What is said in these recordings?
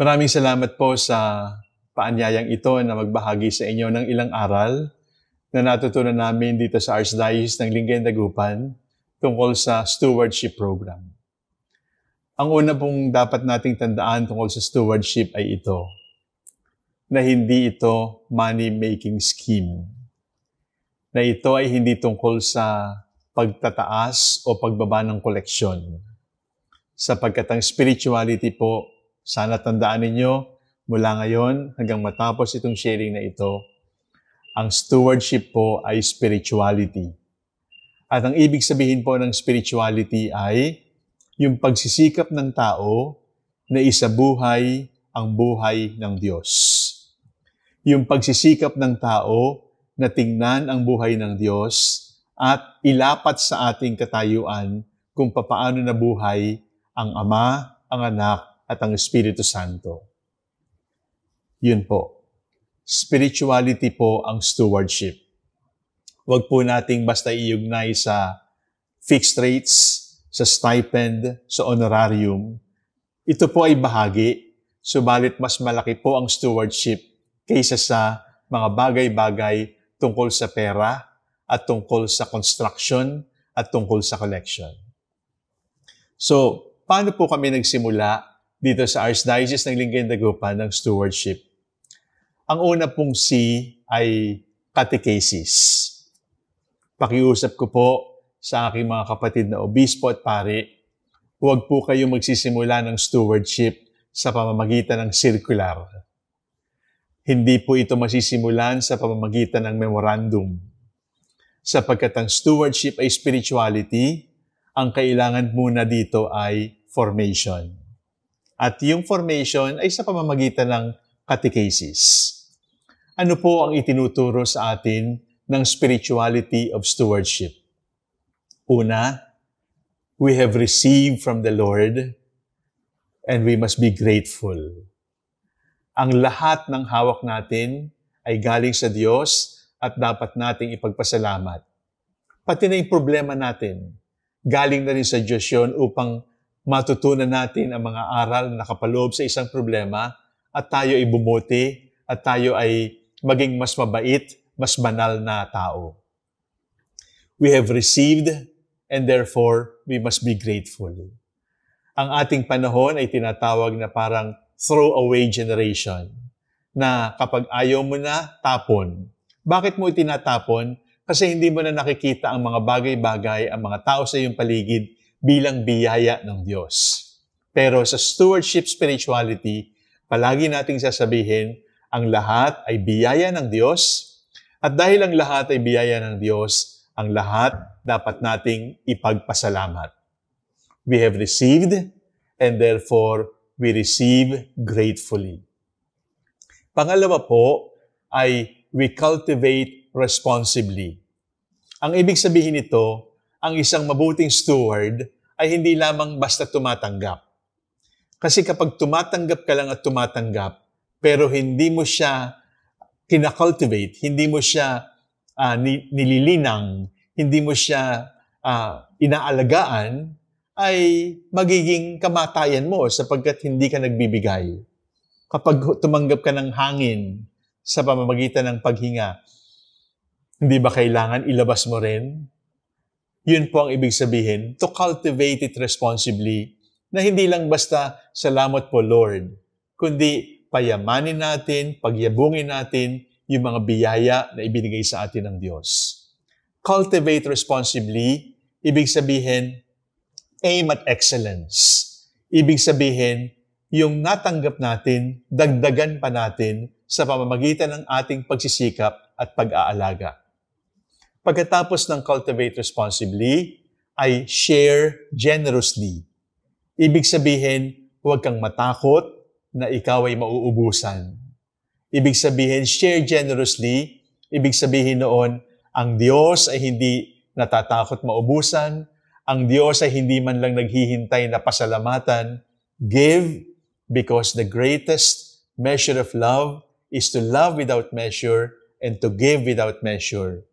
Maraming salamat po sa paanyayang ito na magbahagi sa inyo ng ilang aral na natutunan namin dito sa Archdiocese ng Lingayen Dagupan tungkol sa stewardship program. Ang una pong dapat nating tandaan tungkol sa stewardship ay ito, na hindi ito money-making scheme. Na ito ay hindi tungkol sa pagtataas o pagbaba ng koleksyon. Sapagkat ang spirituality po sana tandaan ninyo mula ngayon hanggang matapos itong sharing na ito, ang stewardship po ay spirituality. At ang ibig sabihin po ng spirituality ay yung pagsisikap ng tao na isabuhay ang buhay ng Diyos. Yung pagsisikap ng tao na tingnan ang buhay ng Diyos at ilapat sa ating katayuan kung papaano nabuhay ang Ama, ang Anak, at ang Espiritu Santo. Yun po. Spirituality po ang stewardship. Huwag po nating basta iugnay sa fixed rates, sa stipend, sa honorarium. Ito po ay bahagi, subalit mas malaki po ang stewardship kaysa sa mga bagay-bagay tungkol sa pera at tungkol sa construction at tungkol sa collection. So, paano po kami nagsimula dito sa Archdiocese ng Lingayen Dagupan ng stewardship. Ang una pong C ay catechesis. Pakiusap ko po sa aking mga kapatid na obispo at pare, huwag po kayo magsisimula ng stewardship sa pamamagitan ng circular. Hindi po ito masisimulan sa pamamagitan ng memorandum. Sapagkat ang stewardship ay spirituality, ang kailangan muna dito ay formation. At yung formation ay sa pamamagitan ng catechesis. Ano po ang itinuturo sa atin ng spirituality of stewardship? Una, we have received from the Lord and we must be grateful. Ang lahat ng hawak natin ay galing sa Diyos at dapat nating ipagpasalamat. Pati na yung problema natin, galing na rin sa Diyos yun upang matutunan natin ang mga aral na nakapaloob sa isang problema at tayo ay bumuti at tayo ay maging mas mabait, mas banal na tao. We have received and therefore we must be grateful. Ang ating panahon ay tinatawag na parang throwaway generation na kapag ayaw mo na, tapon. Bakit mo itinatapon? Kasi hindi mo na nakikita ang mga bagay-bagay, ang mga tao sa iyong paligid bilang biyaya ng Diyos. Pero sa stewardship spirituality, palagi nating sasabihin, ang lahat ay biyaya ng Diyos. At dahil ang lahat ay biyaya ng Diyos, ang lahat dapat nating ipagpasalamat. We have received and therefore we receive gratefully. Pangalawa po ay we cultivate responsibly. Ang ibig sabihin nito, ang isang mabuting steward ay hindi lamang basta tumatanggap. Kasi kapag tumatanggap ka lang at tumatanggap, pero hindi mo siya kinakultivate, hindi mo siya uh, nililinang, hindi mo siya uh, inaalagaan, ay magiging kamatayan mo sapagkat hindi ka nagbibigay. Kapag tumanggap ka ng hangin sa pamamagitan ng paghinga, hindi ba kailangan ilabas mo rin yun po ang ibig sabihin, to cultivate it responsibly, na hindi lang basta salamat po Lord, kundi payamanin natin, pagyabungin natin yung mga biyaya na ibinigay sa atin ng Diyos. Cultivate responsibly, ibig sabihin, aim at excellence. Ibig sabihin, yung natanggap natin, dagdagan pa natin sa pamamagitan ng ating pagsisikap at pag-aalaga. Pagkatapos ng cultivate responsibly, ay share generously. Ibig sabihin, huwag kang matakot na ikaw ay mauubusan. Ibig sabihin, share generously. Ibig sabihin noon, ang Diyos ay hindi natatakot maubusan. Ang Diyos ay hindi man lang naghihintay na pasalamatan. Give because the greatest measure of love is to love without measure and to give without measure.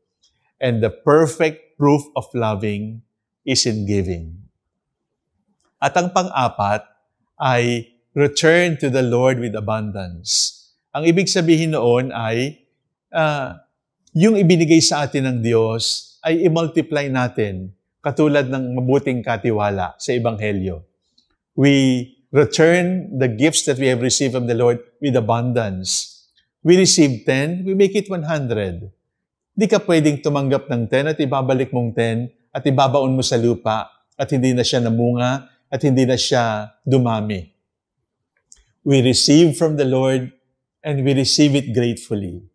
And the perfect proof of loving is in giving. At ang pang-apat ay return to the Lord with abundance. Ang ibig sabihin noon ay, uh, yung ibinigay sa atin ng Diyos ay i-multiply natin katulad ng mabuting katiwala sa Ebanghelyo. We return the gifts that we have received from the Lord with abundance. We receive 10, we make it 100. Di ka pwedeng tumanggap ng 10 at ibabalik mong 10 at ibabaon mo sa lupa at hindi na siya namunga at hindi na siya dumami. We receive from the Lord and we receive it gratefully.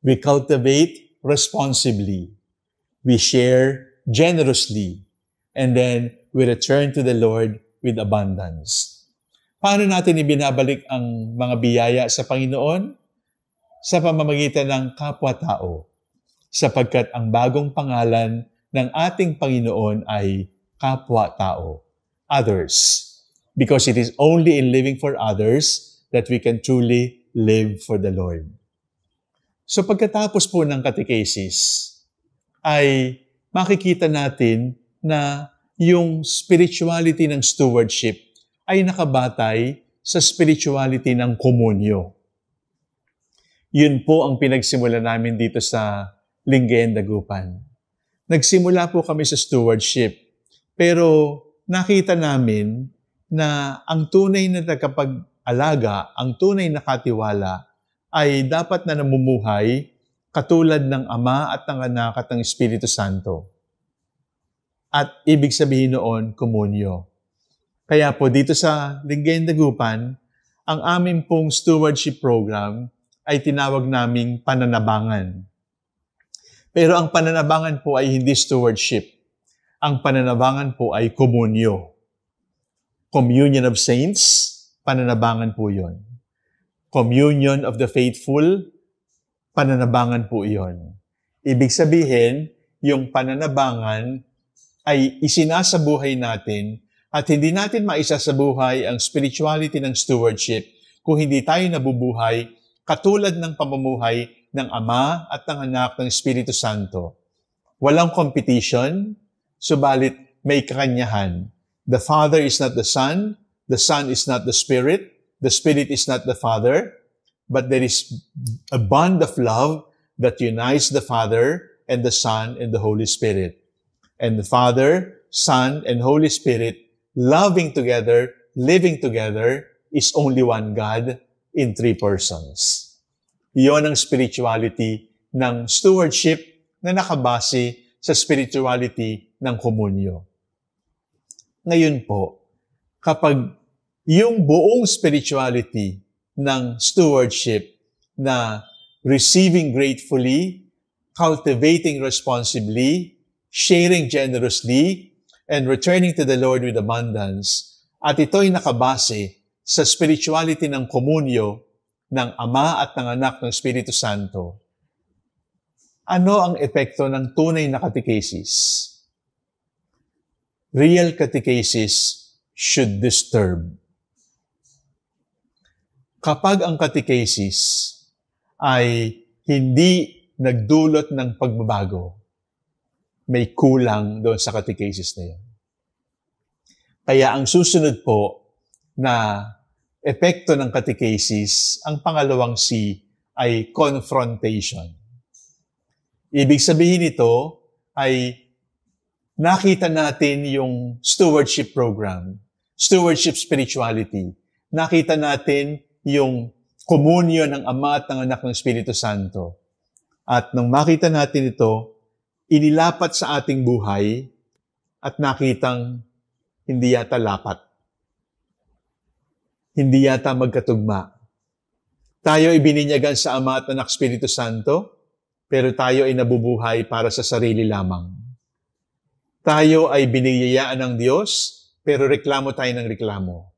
We cultivate responsibly. We share generously. And then we return to the Lord with abundance. Paano natin ibinabalik ang mga biyaya sa Panginoon? Sa pamamagitan ng kapwa-tao. Sapagkat ang bagong pangalan ng ating Panginoon ay kapwa-tao. Others. Because it is only in living for others that we can truly live for the Lord. So pagkatapos po ng catechesis, ay makikita natin na yung spirituality ng stewardship ay nakabatay sa spirituality ng komunyo. Yun po ang pinagsimula namin dito sa Linggen Dagupan. Nagsimula po kami sa stewardship, pero nakita namin na ang tunay na tagapag alaga, ang tunay na katiwala, ay dapat na namumuhay katulad ng Ama at ng Anak at ng Espiritu Santo. At ibig sabihin noon, komunyo. Kaya po dito sa Linggen Dagupan, ang aming pong stewardship program ay tinawag naming pananabangan. Pero ang pananabangan po ay hindi stewardship. Ang pananabangan po ay komunyo. Communion of Saints, pananabangan po yon. Communion of the faithful, pananabangan po yon. Ibig sabihin, yung pananabangan ay isinasabuhay natin at hindi natin maisasabuhay ang spirituality ng stewardship kung hindi tayo nabubuhay katulad ng pamumuhay ng Ama at ng Anak ng Espiritu Santo. Walang competition, subalit may kakanyahan. The Father is not the Son, The Son is not the Spirit, the Spirit is not the Father, but there is a bond of love that unites the Father and the Son and the Holy Spirit. And the Father, Son, and Holy Spirit loving together, living together, is only one God in three persons. Iyon ang spirituality ng stewardship na nakabase sa spirituality ng komunyo. Ngayon po, kapag yung buong spirituality ng stewardship na receiving gratefully, cultivating responsibly, sharing generously, and returning to the Lord with abundance. At ito'y nakabase sa spirituality ng komunyo ng Ama at ng Anak ng Espiritu Santo. Ano ang epekto ng tunay na catechesis? Real catechesis should disturb kapag ang catechesis ay hindi nagdulot ng pagbabago, may kulang doon sa catechesis na yun. Kaya ang susunod po na epekto ng catechesis, ang pangalawang C ay confrontation. Ibig sabihin nito ay nakita natin yung stewardship program, stewardship spirituality. Nakita natin yung komunyo ng Ama at ng Anak ng Espiritu Santo. At nang makita natin ito, inilapat sa ating buhay at nakitang hindi yata lapat. Hindi yata magkatugma. Tayo ay bininyagan sa Ama at Anak Espiritu Santo, pero tayo ay nabubuhay para sa sarili lamang. Tayo ay biniyayaan ng Diyos, pero reklamo tayo ng reklamo.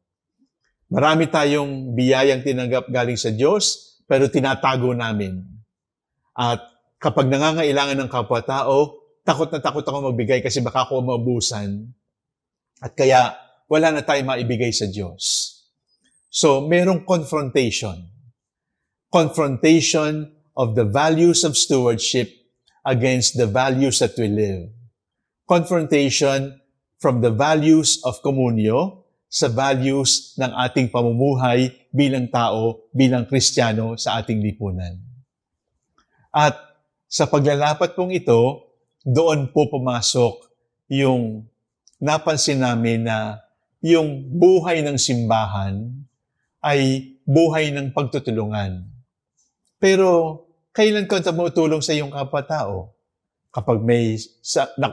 Marami tayong biyayang tinanggap galing sa Diyos, pero tinatago namin. At kapag nangangailangan ng kapwa-tao, takot na takot ako magbigay kasi baka ako maubusan. At kaya wala na tayong maibigay sa Diyos. So, merong confrontation. Confrontation of the values of stewardship against the values that we live. Confrontation from the values of communio sa values ng ating pamumuhay bilang tao, bilang Kristiyano sa ating lipunan. At sa paglalapat pong ito, doon po pumasok yung napansin namin na yung buhay ng simbahan ay buhay ng pagtutulungan. Pero kailan ka tumutulong sa iyong kapwa-tao? Kapag may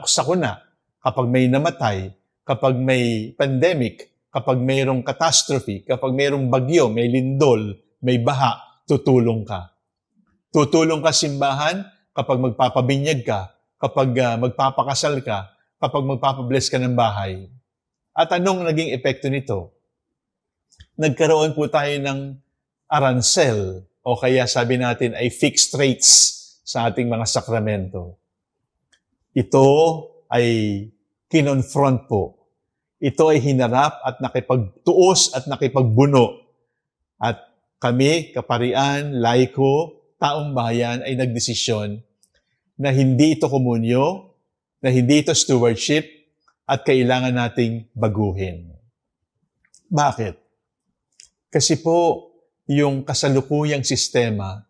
sakuna, kapag may namatay, kapag may pandemic, kapag mayroong catastrophe, kapag mayroong bagyo, may lindol, may baha, tutulong ka. Tutulong ka simbahan kapag magpapabinyag ka, kapag uh, magpapakasal ka, kapag magpapabless ka ng bahay. At anong naging epekto nito? Nagkaroon po tayo ng arancel o kaya sabi natin ay fixed rates sa ating mga sakramento. Ito ay kinonfront po ito ay hinarap at nakipagtuos at nakipagbuno. At kami, kaparian, laiko, taong bayan ay nagdesisyon na hindi ito komunyo, na hindi ito stewardship, at kailangan nating baguhin. Bakit? Kasi po, yung kasalukuyang sistema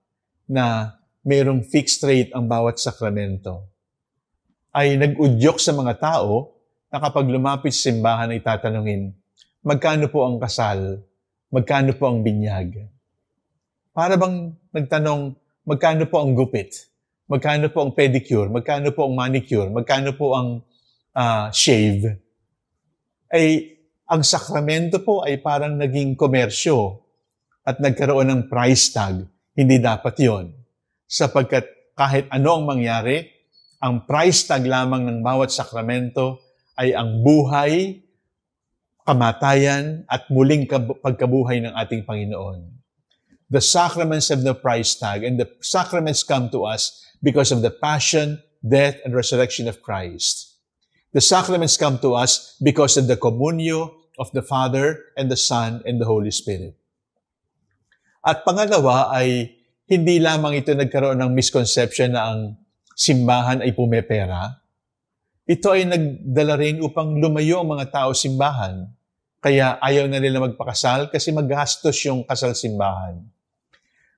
na mayroong fixed rate ang bawat sakramento ay nag-udyok sa mga tao na kapag lumapit sa simbahan ay tatanungin, magkano po ang kasal? Magkano po ang binyag? Para bang nagtanong, magkano po ang gupit? Magkano po ang pedicure? Magkano po ang manicure? Magkano po ang uh, shave? Ay, ang sakramento po ay parang naging komersyo at nagkaroon ng price tag. Hindi dapat yon Sapagkat kahit ano ang mangyari, ang price tag lamang ng bawat sakramento ay ang buhay, kamatayan, at muling pagkabuhay ng ating Panginoon. The sacraments have no price tag, and the sacraments come to us because of the passion, death, and resurrection of Christ. The sacraments come to us because of the communio of the Father and the Son and the Holy Spirit. At pangalawa ay hindi lamang ito nagkaroon ng misconception na ang simbahan ay pumepera, ito ay nagdala rin upang lumayo ang mga tao simbahan. Kaya ayaw na nila magpakasal kasi maggastos yung kasal simbahan.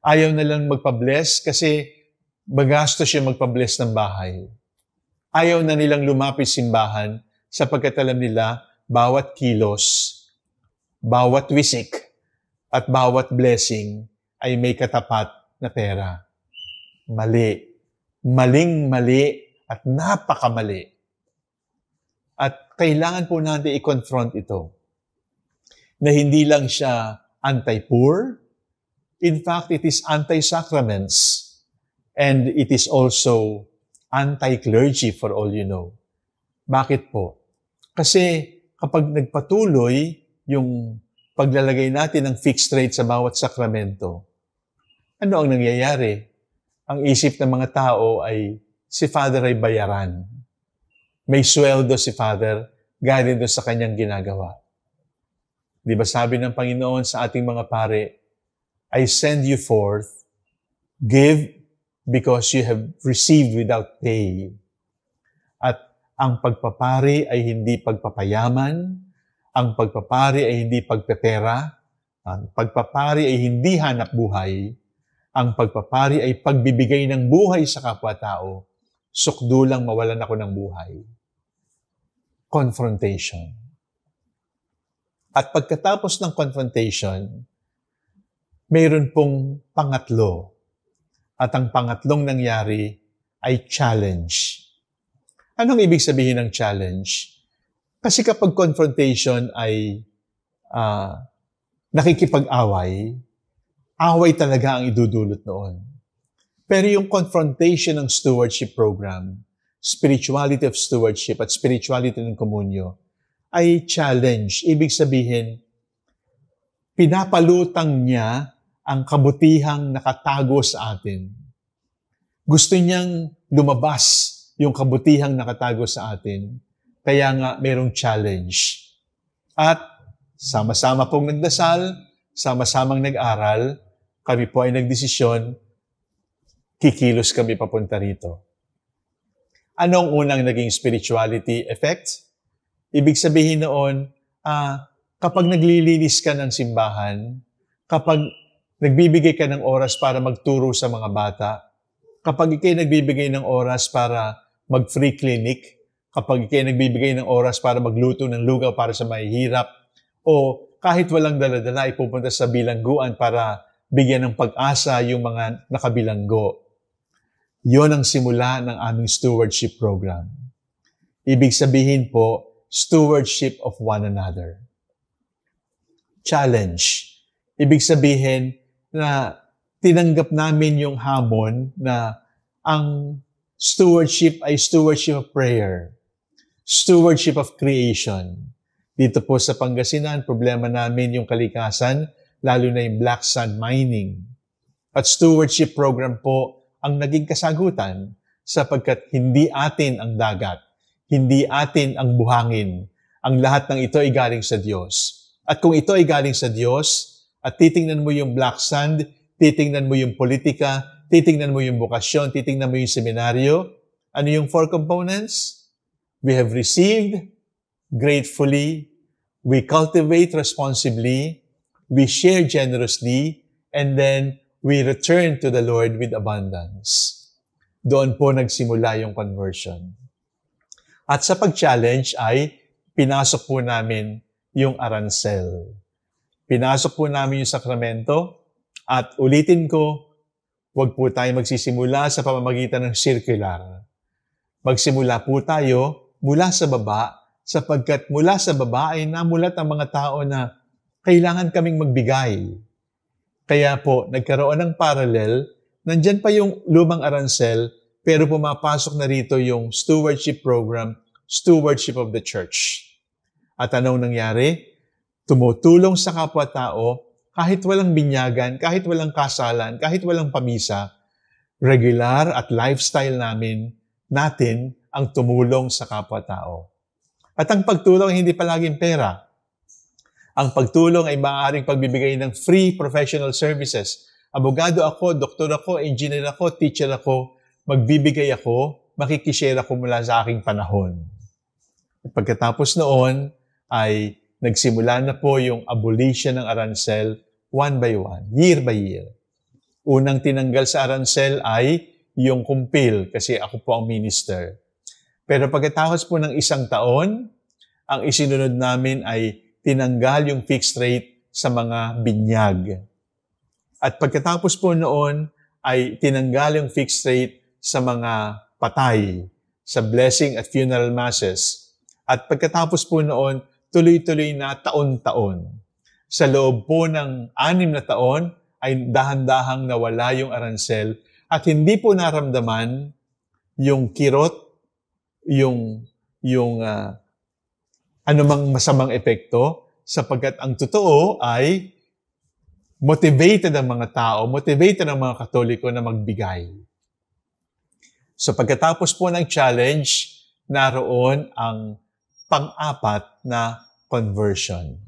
Ayaw na lang magpabless kasi magastos yung magpabless ng bahay. Ayaw na nilang lumapit simbahan sapagkat alam nila bawat kilos, bawat wisik, at bawat blessing ay may katapat na pera. Mali. Maling-mali at napakamali. At kailangan po natin i-confront ito. Na hindi lang siya anti-poor. In fact, it is anti-sacraments. And it is also anti-clergy for all you know. Bakit po? Kasi kapag nagpatuloy yung paglalagay natin ng fixed rate sa bawat sakramento, ano ang nangyayari? Ang isip ng mga tao ay si Father ay bayaran may sweldo si Father galing doon sa kanyang ginagawa. Di ba sabi ng Panginoon sa ating mga pare, I send you forth, give because you have received without pay. At ang pagpapari ay hindi pagpapayaman, ang pagpapari ay hindi pagpepera, ang pagpapari ay hindi hanap buhay, ang pagpapari ay pagbibigay ng buhay sa kapwa-tao sukdulang mawalan ako ng buhay. Confrontation. At pagkatapos ng confrontation, mayroon pong pangatlo. At ang pangatlong nangyari ay challenge. Anong ibig sabihin ng challenge? Kasi kapag confrontation ay uh, nakikipag-away, away talaga ang idudulot noon. Pero yung confrontation ng stewardship program, spirituality of stewardship at spirituality ng komunyo, ay challenge. Ibig sabihin, pinapalutang niya ang kabutihang nakatago sa atin. Gusto niyang lumabas yung kabutihang nakatago sa atin. Kaya nga mayroong challenge. At sama-sama pong nagdasal, sama-samang nag-aral, kami po ay nagdesisyon kikilos kami papunta rito. Anong unang naging spirituality effect? Ibig sabihin noon, uh, kapag naglilinis ka ng simbahan, kapag nagbibigay ka ng oras para magturo sa mga bata, kapag ikay nagbibigay ng oras para mag-free clinic, kapag ikay nagbibigay ng oras para magluto ng lugaw para sa mahihirap, o kahit walang daladala, ipupunta sa bilangguan para bigyan ng pag-asa yung mga nakabilanggo. Yon ang simula ng aming stewardship program. Ibig sabihin po, stewardship of one another. Challenge. Ibig sabihin na tinanggap namin yung hamon na ang stewardship ay stewardship of prayer, stewardship of creation. Dito po sa Pangasinan, problema namin yung kalikasan, lalo na yung black sand mining. At stewardship program po ang naging kasagutan sapagkat hindi atin ang dagat, hindi atin ang buhangin. Ang lahat ng ito ay galing sa Diyos. At kung ito ay galing sa Diyos, at titingnan mo yung black sand, titingnan mo yung politika, titingnan mo yung bukasyon, titingnan mo yung seminaryo, ano yung four components? We have received gratefully, we cultivate responsibly, we share generously, and then we return to the Lord with abundance. Doon po nagsimula yung conversion. At sa pag-challenge ay pinasok po namin yung aransel. Pinasok po namin yung sakramento at ulitin ko, huwag po tayo magsisimula sa pamamagitan ng circular. Magsimula po tayo mula sa baba sapagkat mula sa baba ay namulat ang mga tao na kailangan kaming magbigay kaya po, nagkaroon ng parallel, nandyan pa yung lumang aransel, pero pumapasok na rito yung stewardship program, stewardship of the church. At anong nangyari? Tumutulong sa kapwa-tao kahit walang binyagan, kahit walang kasalan, kahit walang pamisa, regular at lifestyle namin, natin ang tumulong sa kapwa-tao. At ang pagtulong hindi palaging pera. Ang pagtulong ay maaaring pagbibigay ng free professional services. Abogado ako, doktor ako, engineer ako, teacher ako, magbibigay ako, makikishare ako mula sa aking panahon. At pagkatapos noon ay nagsimula na po yung abolition ng arancel one by one, year by year. Unang tinanggal sa arancel ay yung kumpil kasi ako po ang minister. Pero pagkatapos po ng isang taon, ang isinunod namin ay tinanggal yung fixed rate sa mga binyag. At pagkatapos po noon ay tinanggal yung fixed rate sa mga patay, sa blessing at funeral masses. At pagkatapos po noon, tuloy-tuloy na taon-taon. Sa loob po ng anim na taon ay dahan-dahang nawala yung aransel at hindi po naramdaman yung kirot, yung yung uh, anumang masamang epekto sapagkat ang totoo ay motivated ang mga tao, motivated ang mga katoliko na magbigay. So pagkatapos po ng challenge, naroon ang pang-apat na conversion.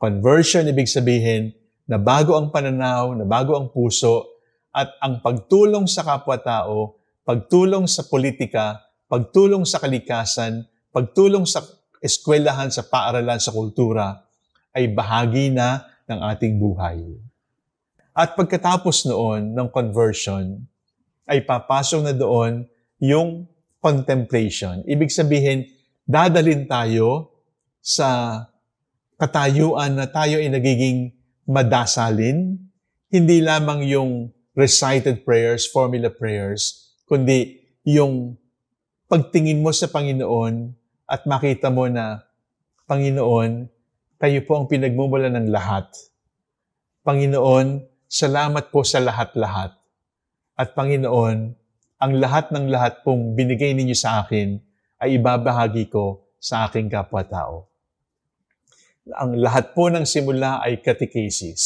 Conversion, ibig sabihin, na bago ang pananaw, na bago ang puso, at ang pagtulong sa kapwa-tao, pagtulong sa politika, pagtulong sa kalikasan, pagtulong sa eskwelahan, sa paaralan, sa kultura, ay bahagi na ng ating buhay. At pagkatapos noon ng conversion, ay papasok na doon yung contemplation. Ibig sabihin, dadalin tayo sa katayuan na tayo ay nagiging madasalin, hindi lamang yung recited prayers, formula prayers, kundi yung pagtingin mo sa Panginoon at makita mo na, Panginoon, kayo po ang pinagmumula ng lahat. Panginoon, salamat po sa lahat-lahat. At Panginoon, ang lahat ng lahat pong binigay ninyo sa akin ay ibabahagi ko sa aking kapwa-tao. Ang lahat po ng simula ay catechesis.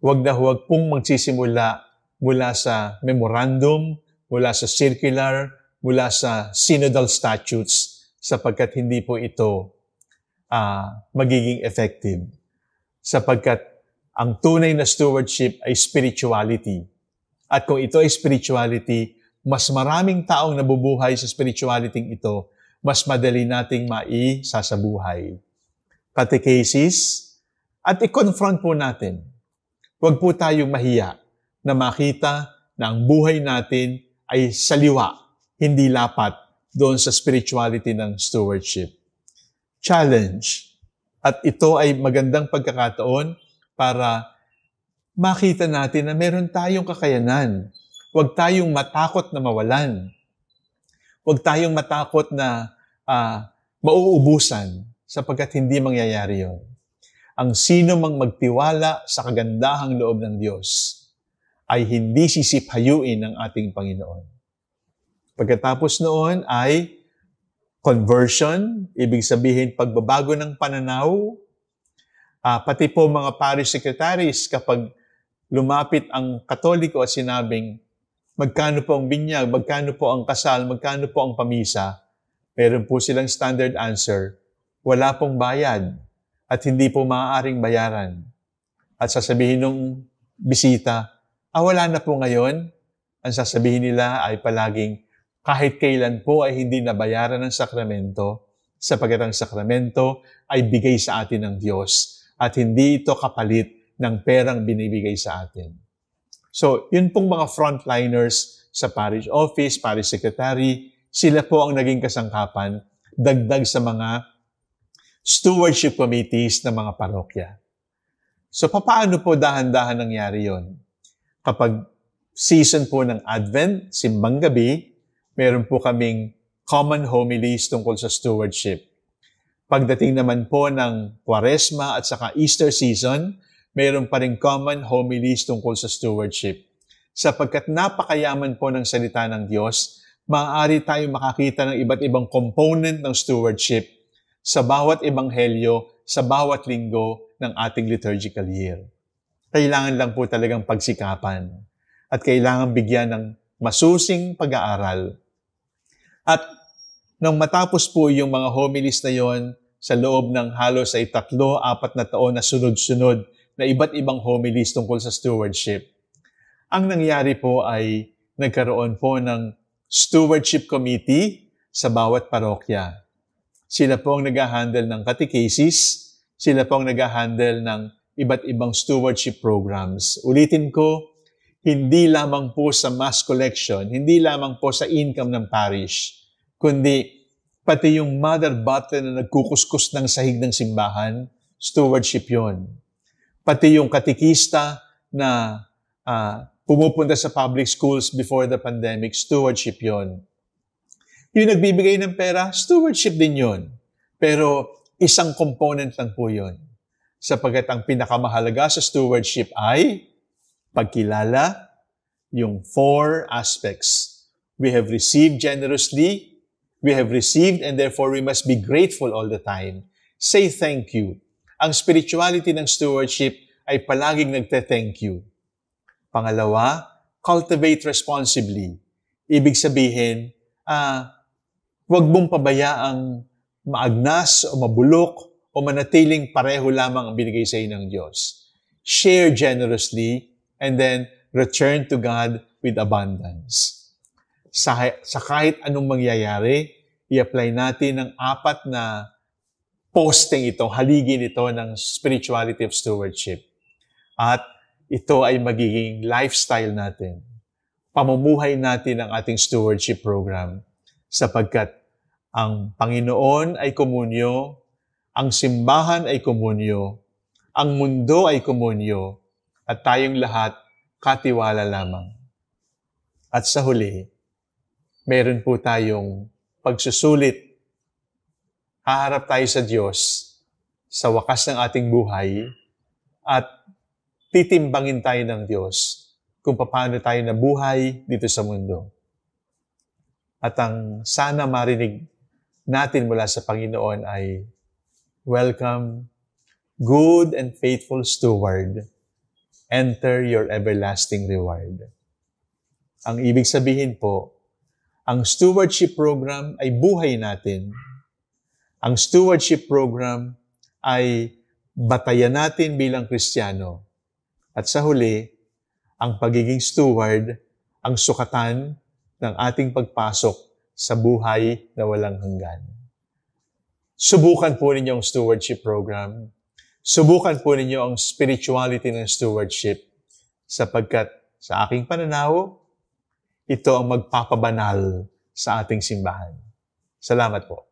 Huwag na huwag pong magsisimula mula sa memorandum, mula sa circular, mula sa synodal statutes, sapagkat hindi po ito uh, magiging effective. Sapagkat ang tunay na stewardship ay spirituality. At kung ito ay spirituality, mas maraming taong nabubuhay sa spirituality ito, mas madali nating maisasabuhay. catechesis, at i-confront po natin. Huwag po tayong mahiya na makita na ang buhay natin ay saliwa, hindi lapat doon sa spirituality ng stewardship. Challenge. At ito ay magandang pagkakataon para makita natin na meron tayong kakayanan. Huwag tayong matakot na mawalan. Huwag tayong matakot na uh, mauubusan sapagkat hindi mangyayari yon ang sino mang magtiwala sa kagandahang loob ng Diyos ay hindi sisiphayuin ng ating Panginoon. Pagkatapos noon ay conversion, ibig sabihin pagbabago ng pananaw, uh, pati po mga parish secretaries kapag lumapit ang katoliko at sinabing, magkano po ang binyag, magkano po ang kasal, magkano po ang pamisa, meron po silang standard answer, wala pong bayad at hindi po maaaring bayaran. At sasabihin ng bisita, ah wala na po ngayon. Ang sasabihin nila ay palaging, kahit kailan po ay hindi nabayaran ng sakramento, sapagkat ang sakramento ay bigay sa atin ng Diyos at hindi ito kapalit ng perang binibigay sa atin. So, yun pong mga frontliners sa parish office, parish secretary, sila po ang naging kasangkapan, dagdag sa mga stewardship committees ng mga parokya. So, paano po dahan-dahan nangyari yon? Kapag season po ng Advent, simbang gabi, meron po kaming common homilies tungkol sa stewardship. Pagdating naman po ng Quaresma at saka Easter season, meron pa rin common homilies tungkol sa stewardship. Sapagkat napakayaman po ng salita ng Diyos, maaari tayong makakita ng iba't ibang component ng stewardship sa bawat ebanghelyo, sa bawat linggo ng ating liturgical year. Kailangan lang po talagang pagsikapan at kailangan bigyan ng masusing pag-aaral. At nang matapos po yung mga homilies na yon sa loob ng halos ay tatlo, apat na taon na sunod-sunod na iba't ibang homilies tungkol sa stewardship, ang nangyari po ay nagkaroon po ng stewardship committee sa bawat parokya. Sila po ang nag-handle ng catechesis, sila po ang nag-handle ng iba't ibang stewardship programs. Ulitin ko, hindi lamang po sa mass collection, hindi lamang po sa income ng parish, kundi pati yung mother butler na nagkukuskus ng sahig ng simbahan, stewardship yon. Pati yung katikista na uh, pumupunta sa public schools before the pandemic, stewardship yon. Yung nagbibigay ng pera, stewardship din yun. Pero isang component lang po yun. Sapagat ang pinakamahalaga sa stewardship ay pagkilala, yung four aspects. We have received generously, we have received and therefore we must be grateful all the time. Say thank you. Ang spirituality ng stewardship ay palaging nagte-thank you. Pangalawa, cultivate responsibly. Ibig sabihin, ah, Huwag mong pabayaang maagnas o mabulok o manatiling pareho lamang ang binigay sa iyo ng Diyos. Share generously and then return to God with abundance. Sa, sa kahit anong mangyayari, i-apply natin ang apat na posting ito, haligin ito ng spirituality of stewardship. At ito ay magiging lifestyle natin. Pamumuhay natin ang ating stewardship program sapagkat ang Panginoon ay komunyo, ang simbahan ay komunyo, ang mundo ay komunyo, at tayong lahat katiwala lamang. At sa huli, meron po tayong pagsusulit. Haharap tayo sa Diyos sa wakas ng ating buhay at titimbangin tayo ng Diyos kung paano tayo nabuhay dito sa mundo. At ang sana marinig natin mula sa Panginoon ay, Welcome, good and faithful steward. Enter your everlasting reward. Ang ibig sabihin po, ang stewardship program ay buhay natin. Ang stewardship program ay batayan natin bilang Kristiyano. At sa huli, ang pagiging steward ang sukatan ng ating pagpasok sa buhay na walang hanggan. subukan po ninyo ang stewardship program. Subukan po ninyo ang spirituality ng stewardship sapagkat sa aking pananaw, ito ang magpapabanal sa ating simbahan. Salamat po.